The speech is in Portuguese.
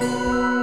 Música